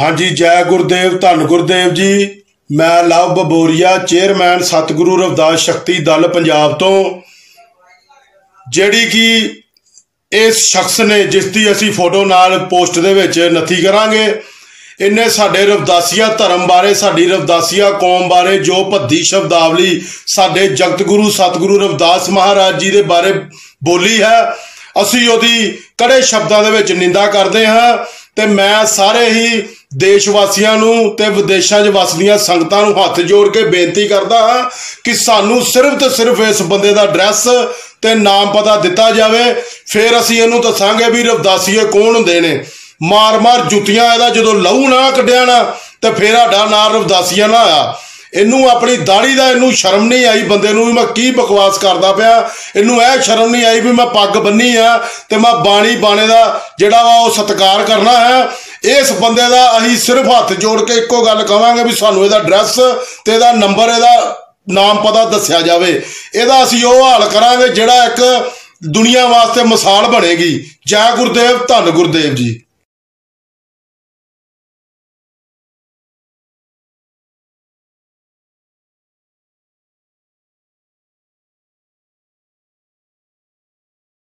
ਹਾਂਜੀ, ਜੈ ਗੁਰਦੇਵ, ਧੰਨ ਗੁਰਦੇਵ ਜੀ। ਮੈਂ ਲਵ ਬਬੋਰੀਆ, ਚੇਅਰਮੈਨ ਸਤਿਗੁਰੂ ਰਵਦਾਸ ਸ਼ਕਤੀ ਦਲ ਪੰਜਾਬ ਤੋਂ। ਜਿਹੜੀ ਕਿ ਇਸ ਸ਼ਖਸ ਨੇ, ਜਿਸ ਦੀ ਅਸੀਂ ਫੋਟੋ ਨਾਲ ਪੋਸਟ ਦੇ ਵਿੱਚ ਨਥੀ ਕਰਾਂਗੇ, ਇਹਨੇ ਸਾਡੇ ਰਵਦਾਸੀਆ ਧਰਮ ਬਾਰੇ, ਸਾਡੀ ਰਵਦਾਸੀਆ ਕੌਮ ਬਾਰੇ ਜੋ ਭੱਦੀ ਸ਼ਬਦਾਵਲੀ ਸਾਡੇ ਜਗਤ ਗੁਰੂ ਸਤਿਗੁਰੂ ਰਵਦਾਸ ਮਹਾਰਾਜ ਜੀ ਦੇ ਬਾਰੇ ਬੋਲੀ ਹੈ, ਅਸੀਂ ਉਹਦੀ ਕੜੇ ਸ਼ਬਦਾਂ ਦੇ ਵਿੱਚ ਨਿੰਦਾ ਕਰਦੇ ਹਾਂ ਤੇ ਮੈਂ ਸਾਰੇ ਹੀ ਦੇਸ਼ ਵਾਸੀਆਂ ਨੂੰ ਤੇ ਵਿਦੇਸ਼ਾਂ 'ਚ ਵਸਦੀਆਂ ਸੰਗਤਾਂ ਨੂੰ ਹੱਥ ਜੋੜ ਕੇ ਬੇਨਤੀ ਕਰਦਾ ਹਾਂ ਕਿ ਸਾਨੂੰ ਸਿਰਫ ਤੇ ਸਿਰਫ ਇਸ ਬੰਦੇ ਦਾ ਐਡਰੈਸ ਤੇ ਨਾਮ ਪਤਾ ਦਿੱਤਾ ਜਾਵੇ। ਫਿਰ ਅਸੀਂ ਇਹਨੂੰ ਦੱਸਾਂਗੇ ਵੀ ਰਵਦਾਸੀਏ ਕੌਣ ਹੁੰਦੇ ਨੇ। ਮਾਰ-ਮਾਰ ਜੁੱਤੀਆਂ ਇਹਦਾ ਜਦੋਂ ਲਹੂ ਨਾ ਕੱਢਿਆ ਨਾ, ਤੇ ਫੇਰ ਸਾਡਾ ਨਾਂ ਰਵਦਾਸੀਆ ਨਾ ਆਇਆ ਇਹਨੂੰ ਆਪਣੀ ਦਾੜੀ ਦਾ ਇਹਨੂੰ ਸ਼ਰਮ ਨਹੀਂ ਆਈ, ਬੰਦੇ ਨੂੰ ਵੀ ਮੈਂ ਕੀ ਬਕਵਾਸ ਕਰਦਾ ਪਿਆ। ਇਹਨੂੰ ਇਹ ਸ਼ਰਮ ਨਹੀਂ ਆਈ ਵੀ ਮੈਂ ਪੱਗ ਬੰਨੀ ਆ ਤੇ ਮੈਂ ਬਾਣੀ ਬਾਣੇ ਦਾ ਜਿਹੜਾ ਵਾ ਉਹ ਸਤਿਕਾਰ ਕਰਨਾ ਹੈ। ਇਸ ਬੰਦੇ ਦਾ ਅਸੀਂ ਸਿਰਫ ਹੱਥ ਜੋੜ ਕੇ ਇੱਕੋ ਗੱਲ ਕਵਾਂਗੇ ਵੀ ਸਾਨੂੰ ਇਹਦਾ ਐਡਰੈਸ ਤੇ ਇਹਦਾ ਨੰਬਰ ਇਹਦਾ ਨਾਮ ਪਤਾ ਦੱਸਿਆ ਜਾਵੇ। ਇਹਦਾ ਅਸੀਂ ਉਹ ਹਾਲ ਕਰਾਂਗੇ ਜਿਹੜਾ ਇੱਕ ਦੁਨੀਆ ਵਾਸਤੇ ਮਿਸਾਲ ਬਣੇਗੀ। ਜੈ ਗੁਰਦੇਵ, ਧੰਨ ਗੁਰਦੇਵ ਜੀ।